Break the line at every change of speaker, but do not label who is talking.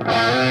you